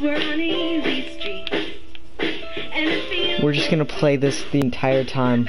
We're on easy street. We're just gonna play this the entire time.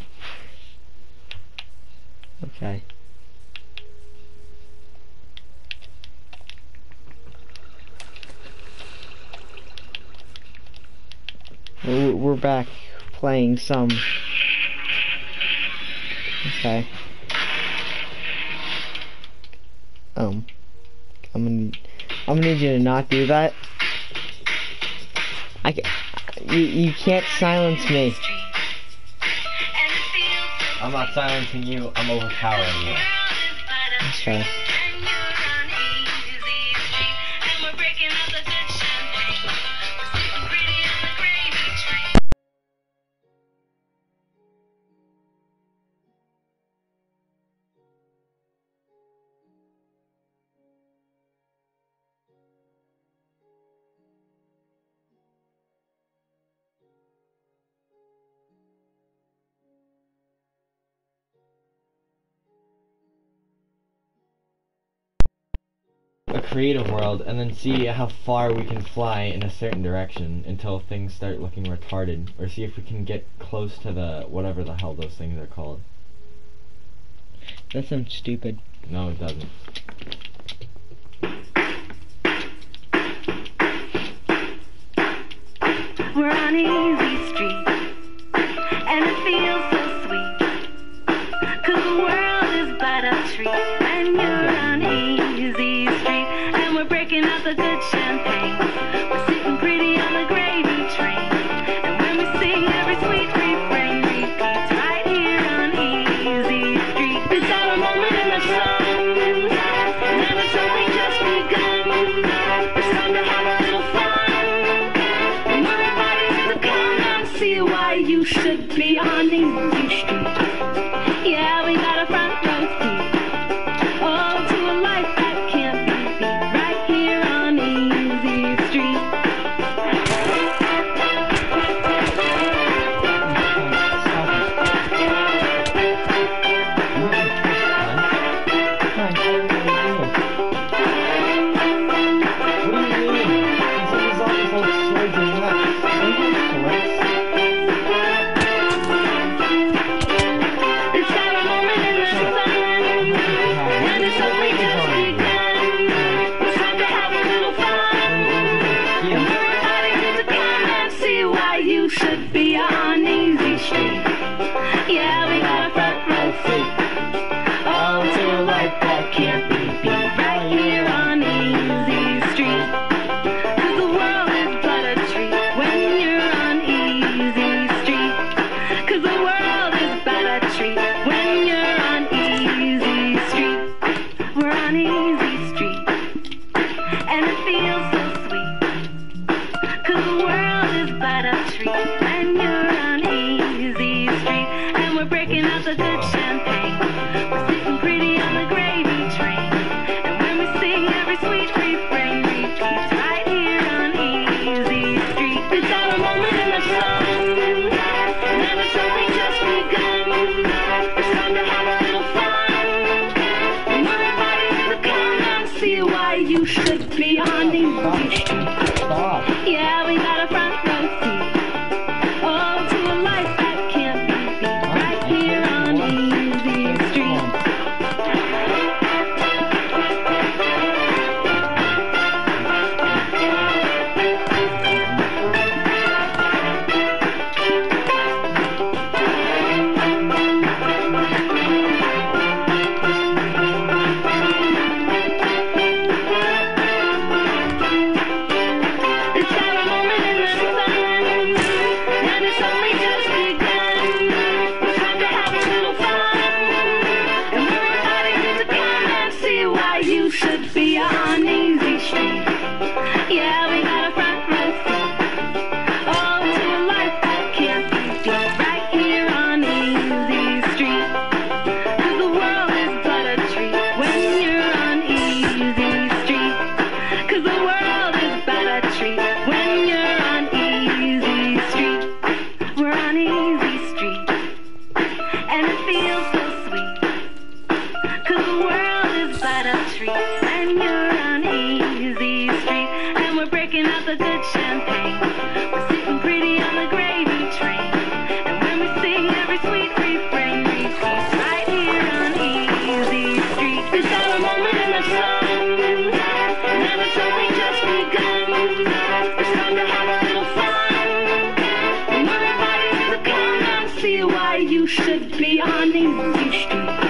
Okay. We're back playing some. Okay. Um. I'm gonna. I'm gonna need you to not do that. I. Can, you. You can't silence me. I'm not silencing you, I'm overpowering you. That's right. creative world and then see how far we can fly in a certain direction until things start looking retarded or see if we can get close to the whatever the hell those things are called. That sounds stupid. No, it doesn't. We're running. You should be on Easy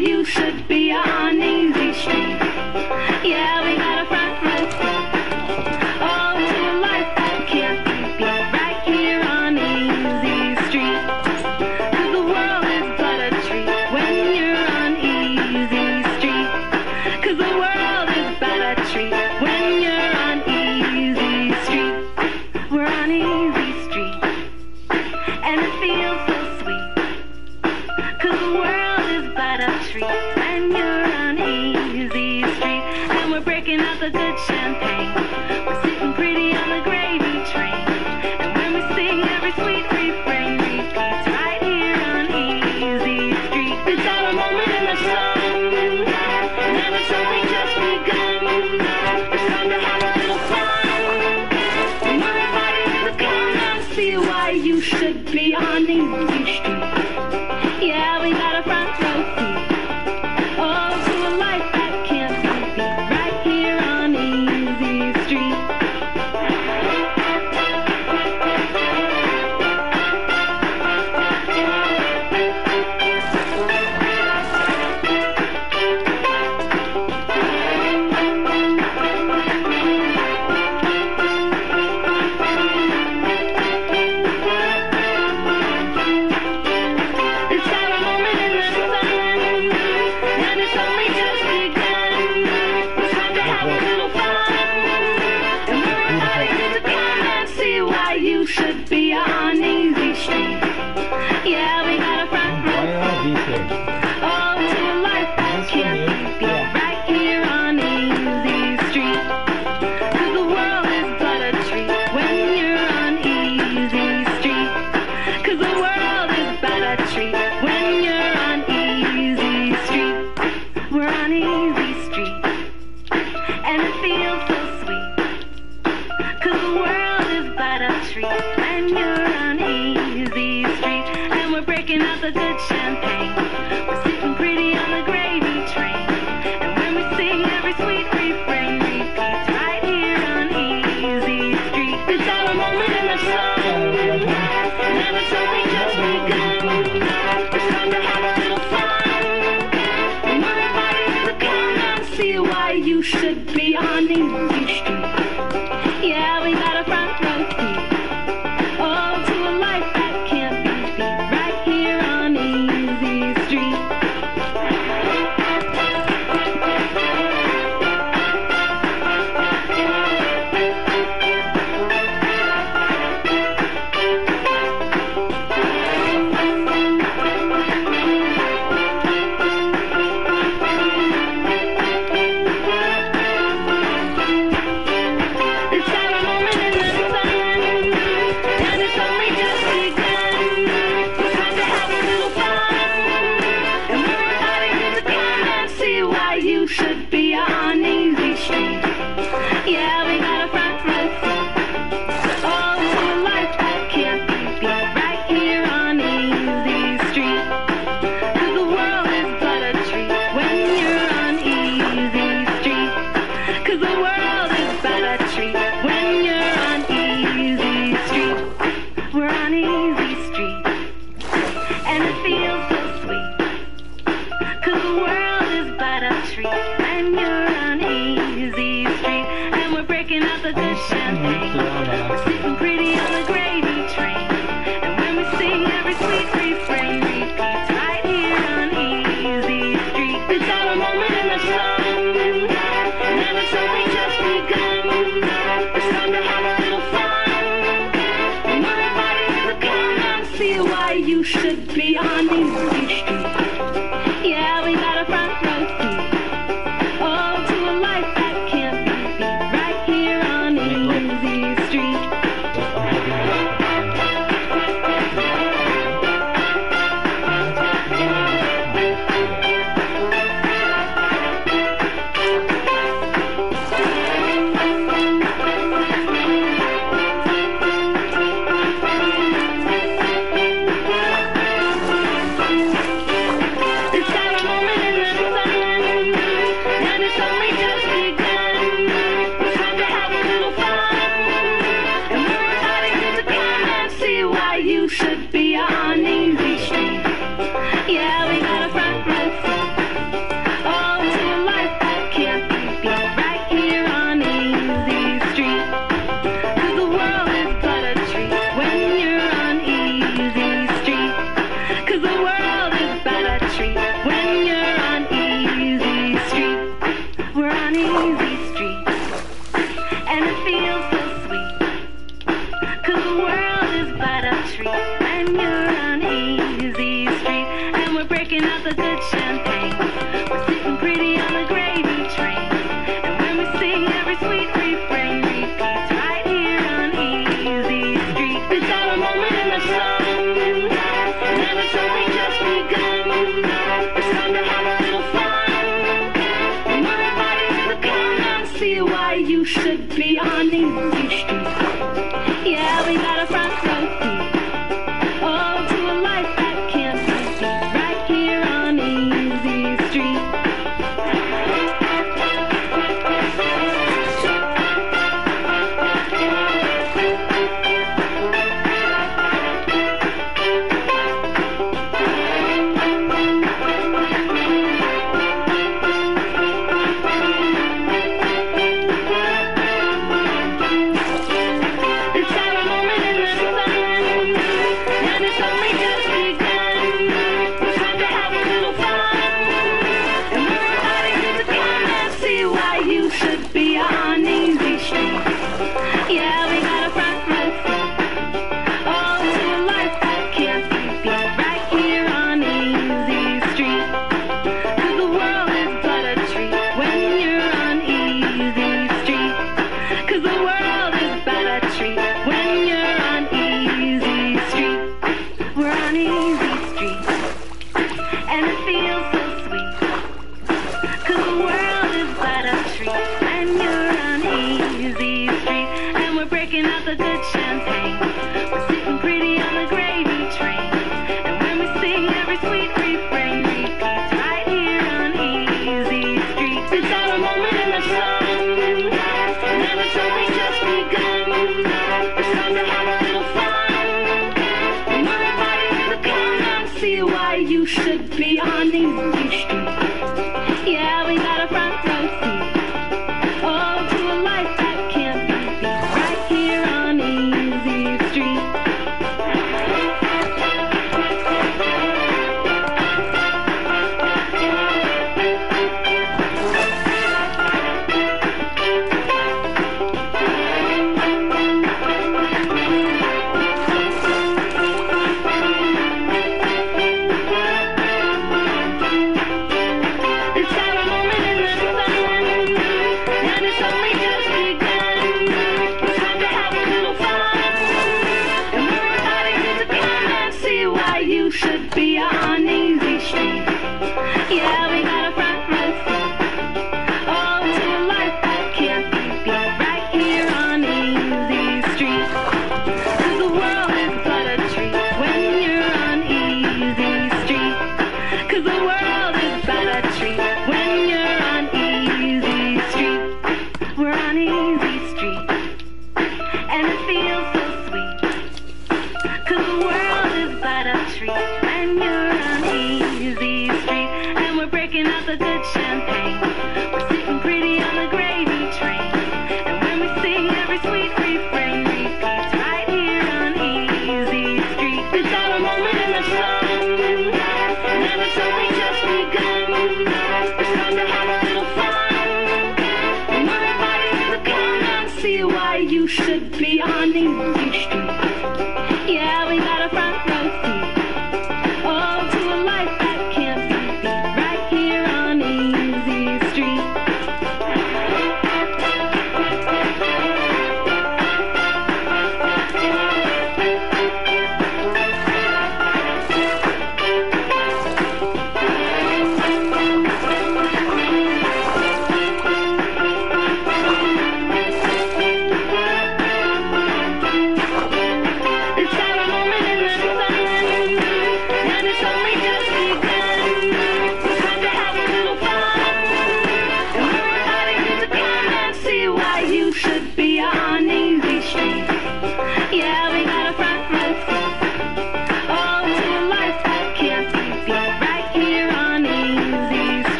you should be you should be on the beach. checking out the good champagne.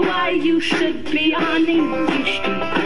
why you should be on the Street?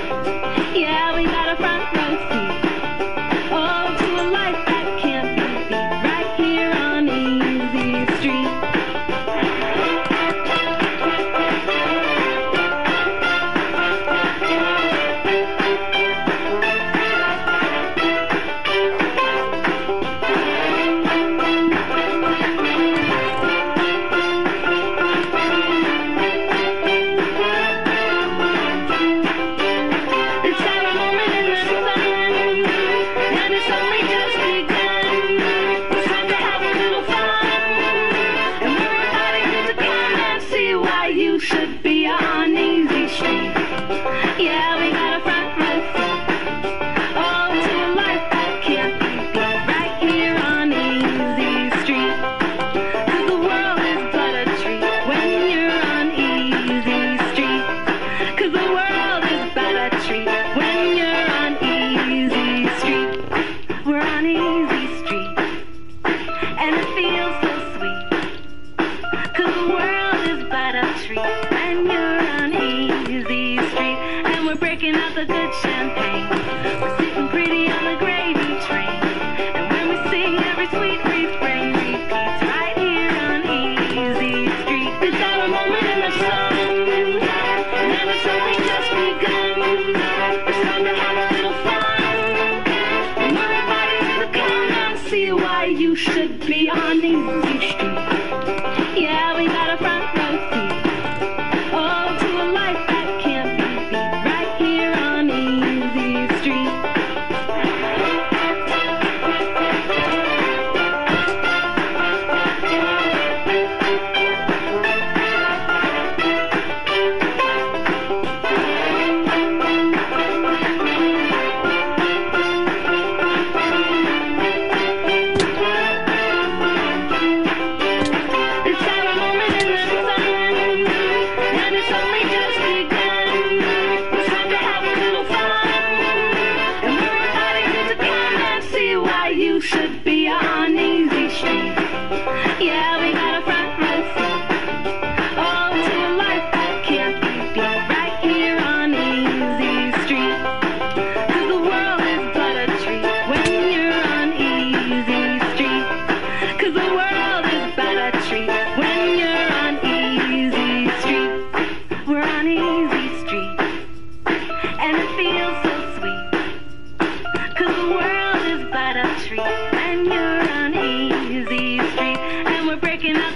be our name.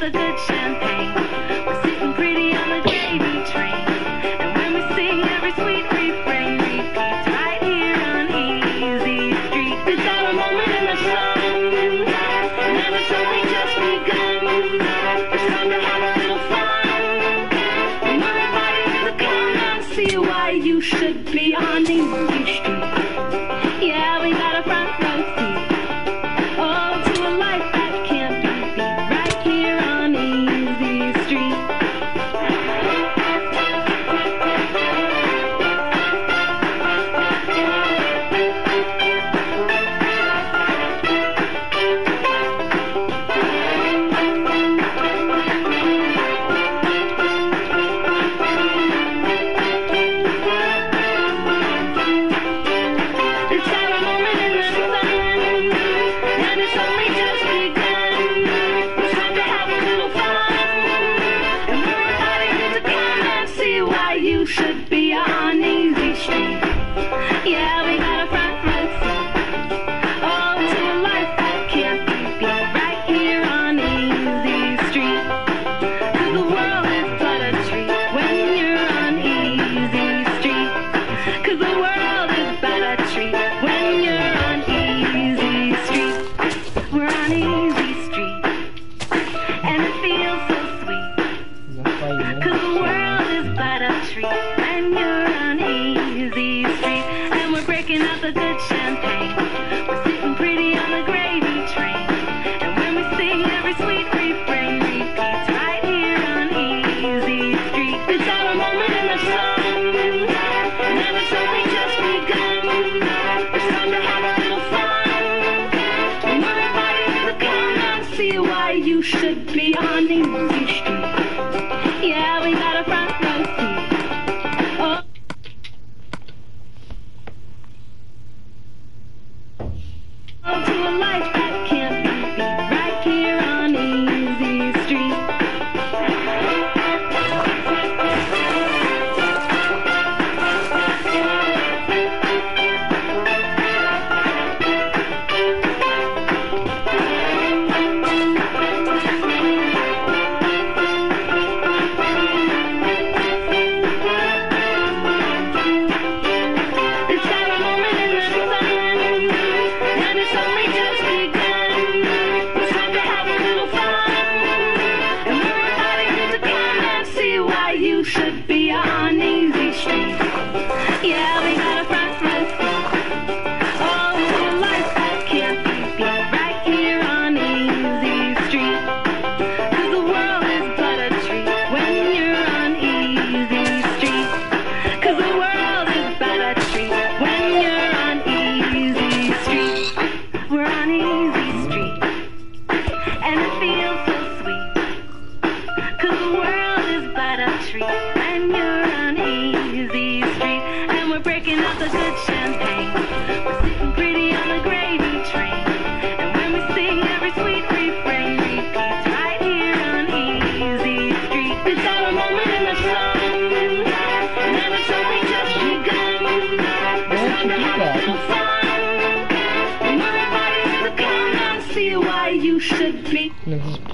a good champagne.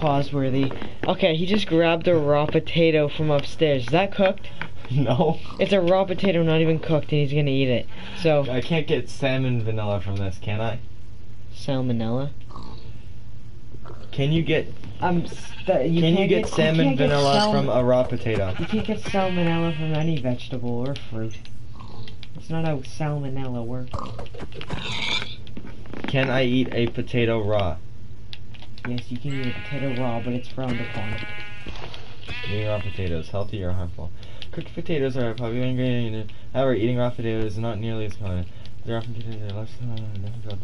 Cosworthy. Okay, he just grabbed a raw potato from upstairs. Is that cooked? No. It's a raw potato, not even cooked, and he's gonna eat it. So I can't get salmon vanilla from this, can I? Salmonella. Can you get? Um, you can you get, get salmon you vanilla get sal from a raw potato? You can't get salmonella from any vegetable or fruit. It's not how salmonella works. Can I eat a potato raw? Yes, you can eat a potato raw, but it's frowned upon. Eating raw potatoes, healthy or harmful? Cooked potatoes are a popular ingredient. However, eating raw potatoes is not nearly as common. They're often considered less difficult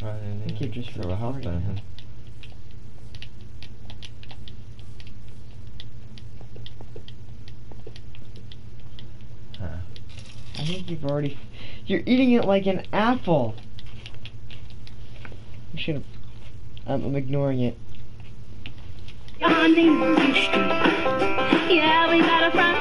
to I think just for health benefits. Huh. I think you've already... You're eating it like an apple! You should have I'm ignoring it. Yeah, we got a friend.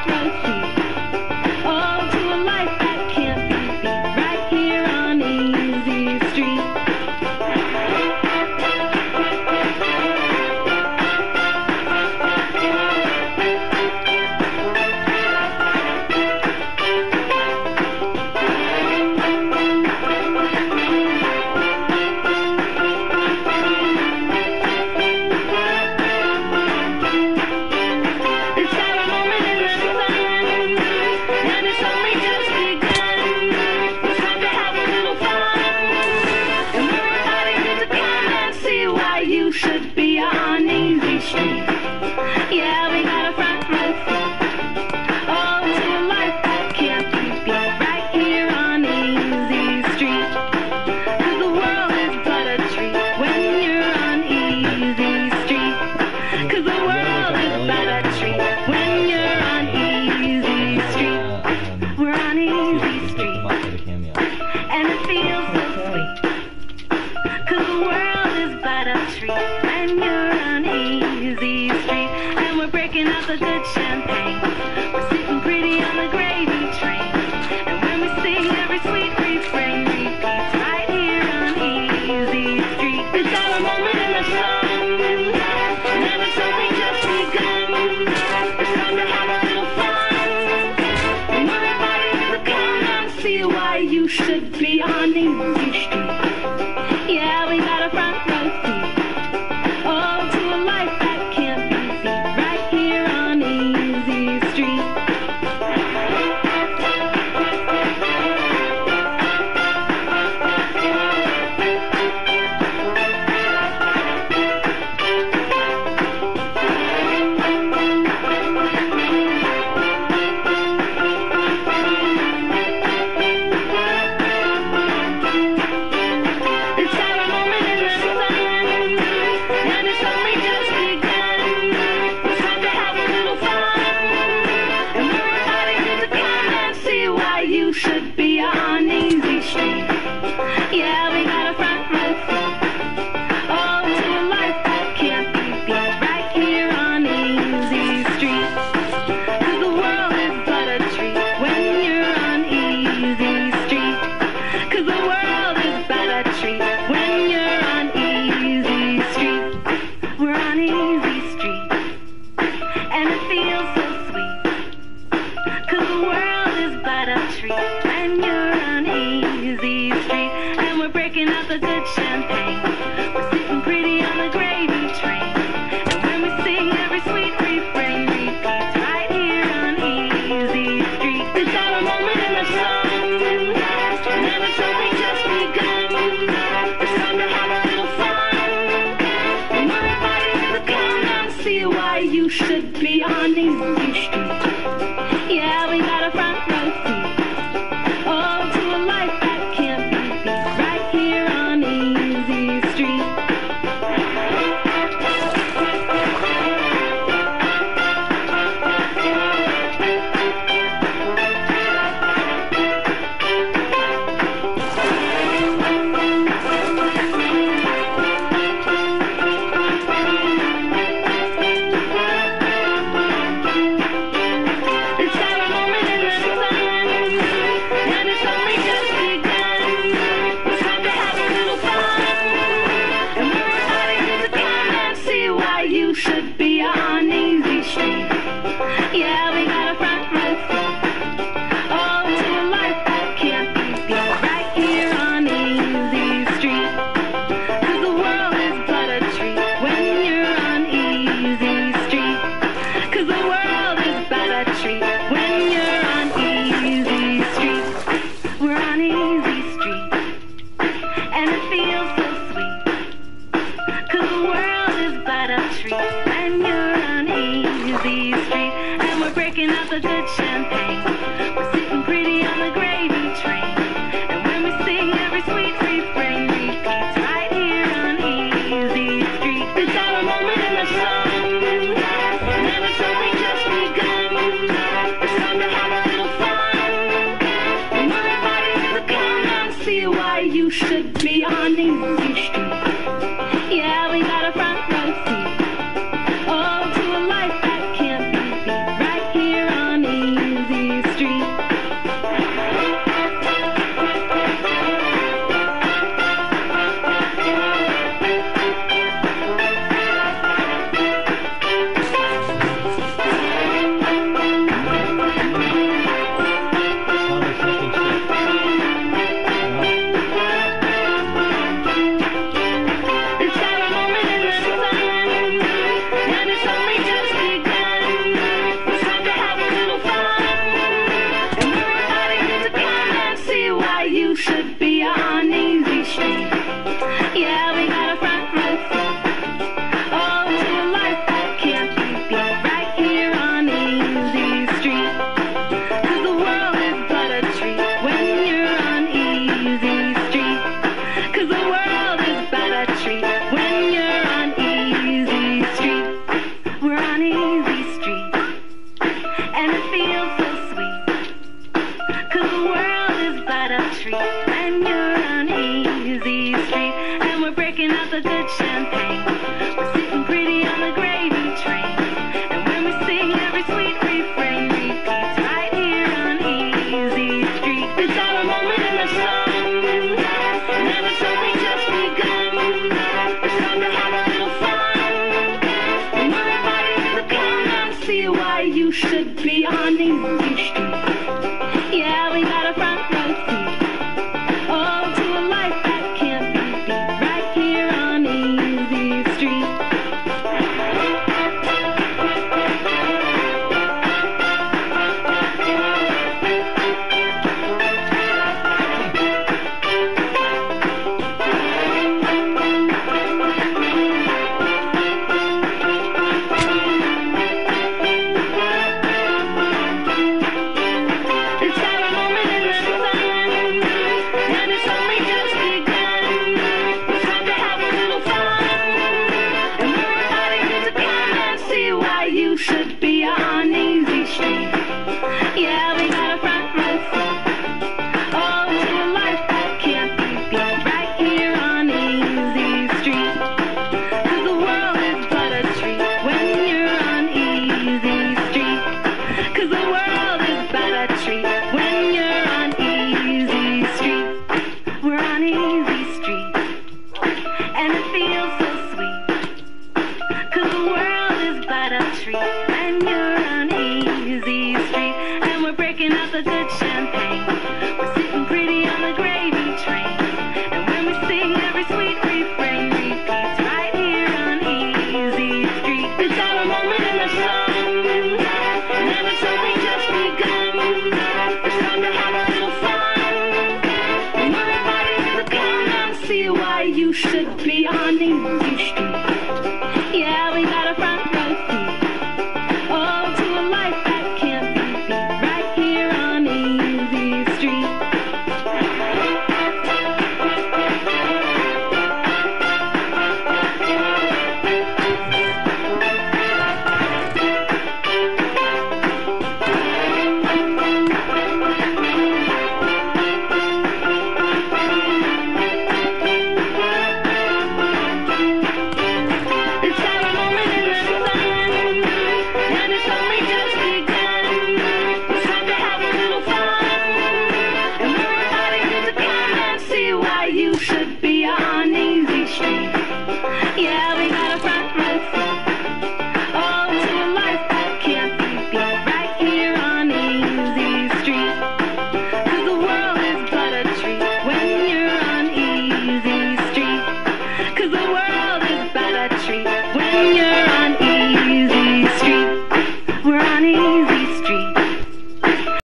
Should be on